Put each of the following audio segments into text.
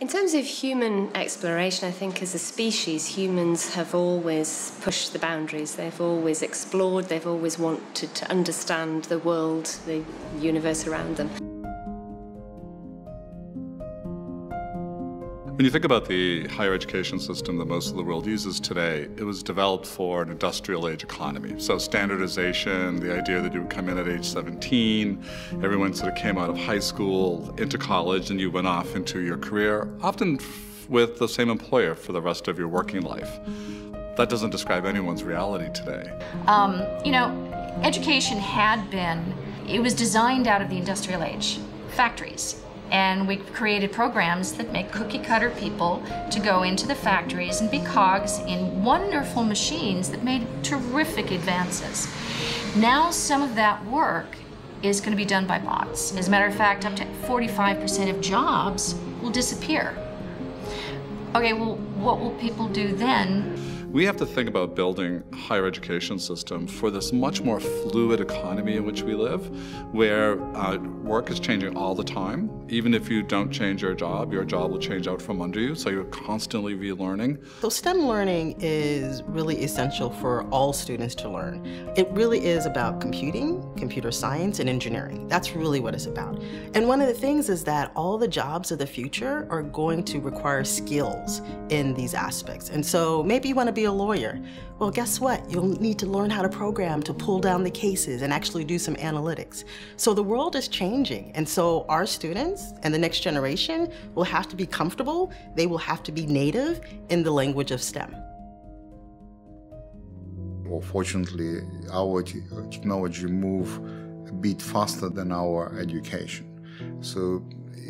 In terms of human exploration, I think as a species, humans have always pushed the boundaries. They've always explored, they've always wanted to understand the world, the universe around them. When you think about the higher education system that most of the world uses today, it was developed for an industrial age economy. So standardization, the idea that you would come in at age 17, everyone sort of came out of high school into college and you went off into your career, often with the same employer for the rest of your working life. That doesn't describe anyone's reality today. Um, you know, education had been, it was designed out of the industrial age, factories. And we created programs that make cookie cutter people to go into the factories and be cogs in wonderful machines that made terrific advances. Now some of that work is going to be done by bots. As a matter of fact, up to 45% of jobs will disappear. Okay, well, what will people do then? We have to think about building a higher education system for this much more fluid economy in which we live, where uh, work is changing all the time. Even if you don't change your job, your job will change out from under you, so you're constantly relearning. So STEM learning is really essential for all students to learn. It really is about computing, computer science, and engineering. That's really what it's about. And one of the things is that all the jobs of the future are going to require skills in these aspects. And so maybe you want to be be a lawyer. Well, guess what? You'll need to learn how to program to pull down the cases and actually do some analytics. So the world is changing. And so our students and the next generation will have to be comfortable. They will have to be native in the language of STEM. Well, fortunately, our uh, technology move a bit faster than our education. So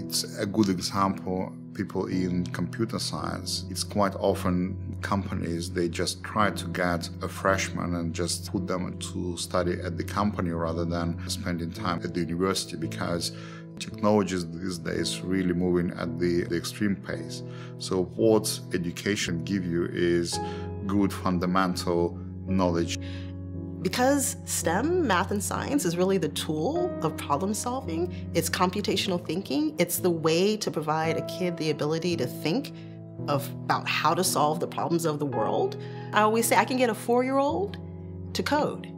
it's a good example people in computer science, it's quite often companies, they just try to get a freshman and just put them to study at the company rather than spending time at the university because technologies these days really moving at the, the extreme pace. So what education give you is good fundamental knowledge. Because STEM, math and science, is really the tool of problem solving, it's computational thinking, it's the way to provide a kid the ability to think of, about how to solve the problems of the world. I always say I can get a four-year-old to code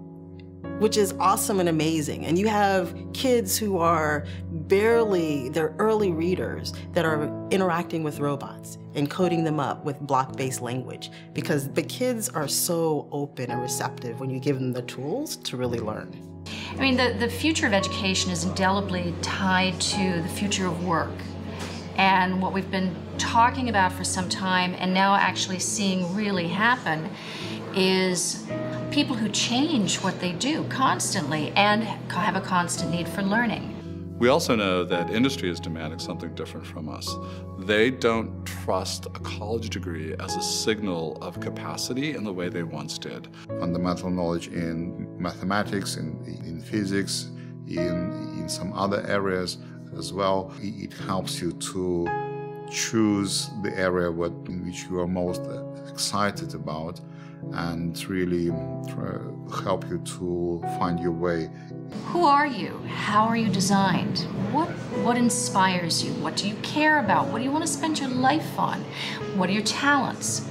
which is awesome and amazing. And you have kids who are barely, they're early readers that are interacting with robots and coding them up with block-based language because the kids are so open and receptive when you give them the tools to really learn. I mean, the, the future of education is indelibly tied to the future of work. And what we've been talking about for some time and now actually seeing really happen is people who change what they do constantly and have a constant need for learning. We also know that industry is demanding something different from us. They don't trust a college degree as a signal of capacity in the way they once did. Fundamental knowledge in mathematics, in, in physics, in, in some other areas as well, it helps you to choose the area what, in which you are most excited about and really help you to find your way. Who are you? How are you designed? What, what inspires you? What do you care about? What do you want to spend your life on? What are your talents?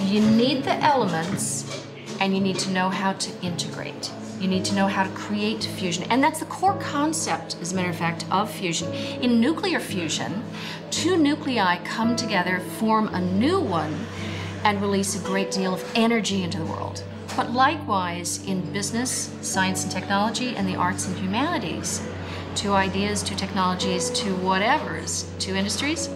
You need the elements and you need to know how to integrate. You need to know how to create fusion. And that's the core concept, as a matter of fact, of fusion. In nuclear fusion, two nuclei come together, form a new one, and release a great deal of energy into the world. But likewise, in business, science and technology, and the arts and humanities, two ideas, two technologies, two whatevers, two industries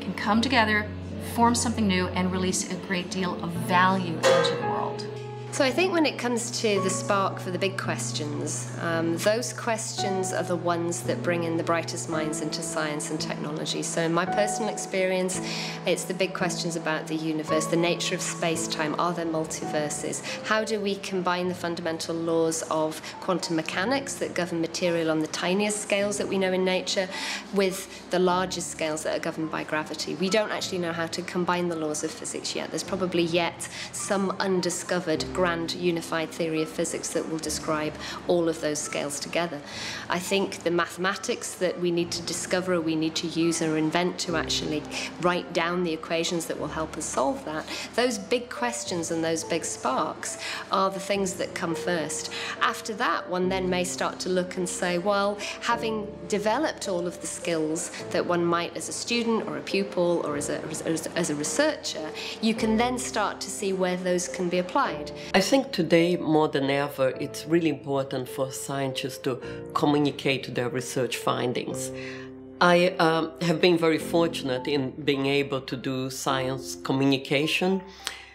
can come together, form something new, and release a great deal of value into the world. So I think when it comes to the spark for the big questions, um, those questions are the ones that bring in the brightest minds into science and technology. So in my personal experience, it's the big questions about the universe, the nature of space-time, are there multiverses? How do we combine the fundamental laws of quantum mechanics that govern material on the tiniest scales that we know in nature with the largest scales that are governed by gravity? We don't actually know how to combine the laws of physics yet. There's probably yet some undiscovered grand unified theory of physics that will describe all of those scales together. I think the mathematics that we need to discover, we need to use or invent to actually write down the equations that will help us solve that, those big questions and those big sparks are the things that come first. After that, one then may start to look and say, well, having developed all of the skills that one might as a student or a pupil or as a, as, as a researcher, you can then start to see where those can be applied. I think today, more than ever, it's really important for scientists to communicate their research findings. I um, have been very fortunate in being able to do science communication,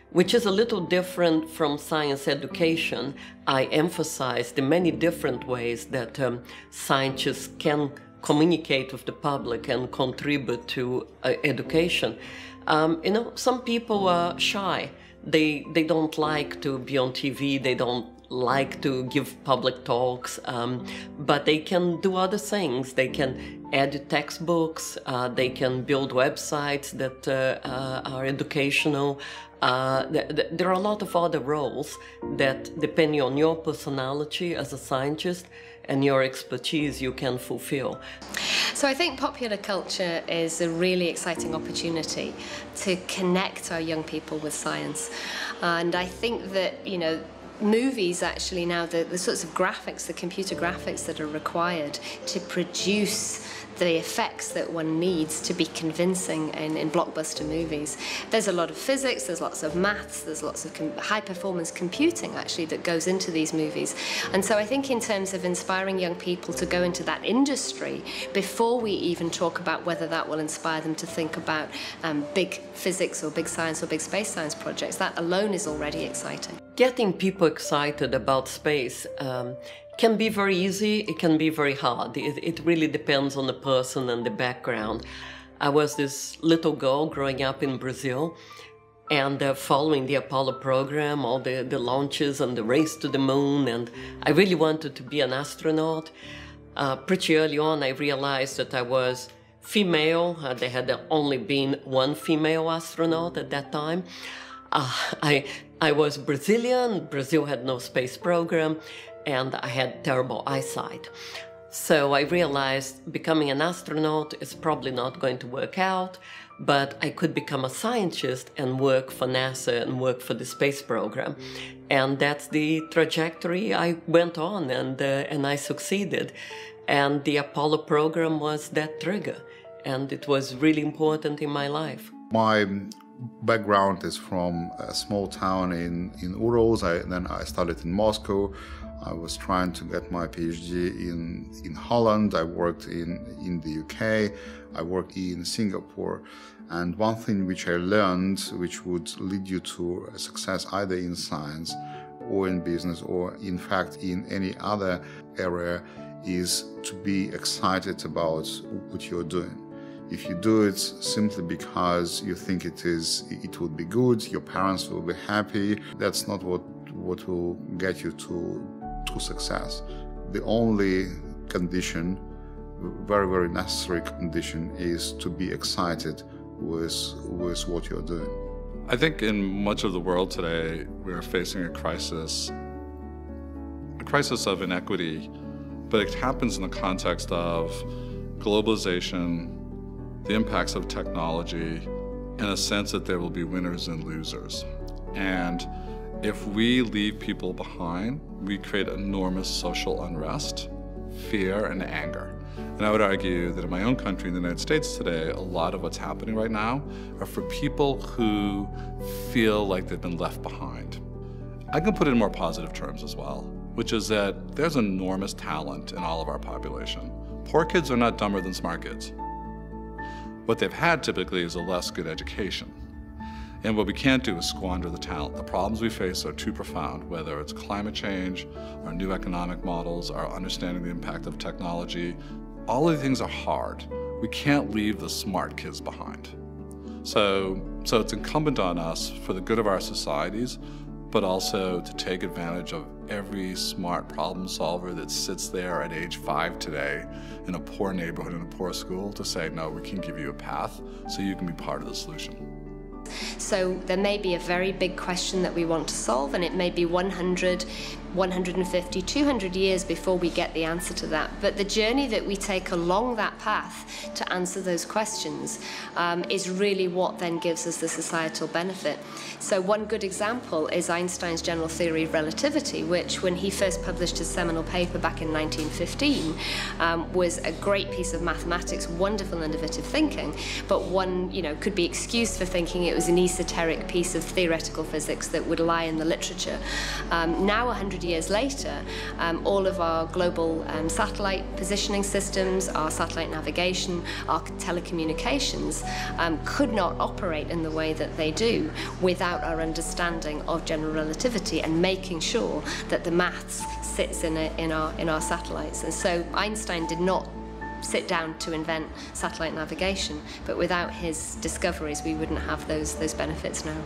which is a little different from science education. I emphasize the many different ways that um, scientists can communicate with the public and contribute to uh, education. Um, you know, some people are shy. They they don't like to be on TV. They don't like to give public talks, um, but they can do other things. They can edit textbooks, uh, they can build websites that uh, uh, are educational. Uh, th th there are a lot of other roles that, depending on your personality as a scientist and your expertise, you can fulfill. So I think popular culture is a really exciting opportunity to connect our young people with science. And I think that, you know, movies actually now, the, the sorts of graphics, the computer graphics that are required to produce the effects that one needs to be convincing in, in blockbuster movies. There's a lot of physics, there's lots of maths, there's lots of high performance computing actually that goes into these movies. And so I think in terms of inspiring young people to go into that industry, before we even talk about whether that will inspire them to think about um, big physics or big science or big space science projects, that alone is already exciting. Getting people excited about space um, can be very easy, it can be very hard. It, it really depends on the person and the background. I was this little girl growing up in Brazil and uh, following the Apollo program, all the, the launches and the race to the moon, and I really wanted to be an astronaut. Uh, pretty early on, I realized that I was female. Uh, there had only been one female astronaut at that time. Uh, I, I was Brazilian, Brazil had no space program, and I had terrible eyesight. So I realized becoming an astronaut is probably not going to work out, but I could become a scientist and work for NASA and work for the space program. And that's the trajectory I went on and, uh, and I succeeded. And the Apollo program was that trigger. And it was really important in my life. My background is from a small town in, in Urals. I, then I studied in Moscow. I was trying to get my PhD in, in Holland. I worked in, in the UK. I worked in Singapore. And one thing which I learned, which would lead you to success either in science or in business or in fact in any other area, is to be excited about what you're doing. If you do it simply because you think it is, it will be good, your parents will be happy, that's not what, what will get you to, to success. The only condition, very, very necessary condition, is to be excited with, with what you're doing. I think in much of the world today, we are facing a crisis, a crisis of inequity, but it happens in the context of globalization, the impacts of technology in a sense that there will be winners and losers. And if we leave people behind, we create enormous social unrest, fear, and anger. And I would argue that in my own country, in the United States today, a lot of what's happening right now are for people who feel like they've been left behind. I can put it in more positive terms as well, which is that there's enormous talent in all of our population. Poor kids are not dumber than smart kids. What they've had typically is a less good education. And what we can't do is squander the talent. The problems we face are too profound, whether it's climate change, our new economic models, our understanding the impact of technology. All of these things are hard. We can't leave the smart kids behind. So, so it's incumbent on us, for the good of our societies, but also to take advantage of every smart problem solver that sits there at age five today in a poor neighborhood, in a poor school, to say, no, we can give you a path so you can be part of the solution. so there may be a very big question that we want to solve, and it may be 100, 150, 200 years before we get the answer to that. But the journey that we take along that path to answer those questions um, is really what then gives us the societal benefit. So one good example is Einstein's general theory of relativity, which when he first published his seminal paper back in 1915 um, was a great piece of mathematics, wonderful innovative thinking, but one you know could be excused for thinking it was an esoteric piece of theoretical physics that would lie in the literature. Um, now 100 years later, um, all of our global um, satellite positioning systems, our satellite navigation, our telecommunications um, could not operate in the way that they do without our understanding of general relativity and making sure that the maths sits in, a, in, our, in our satellites. And so Einstein did not sit down to invent satellite navigation, but without his discoveries, we wouldn't have those, those benefits now.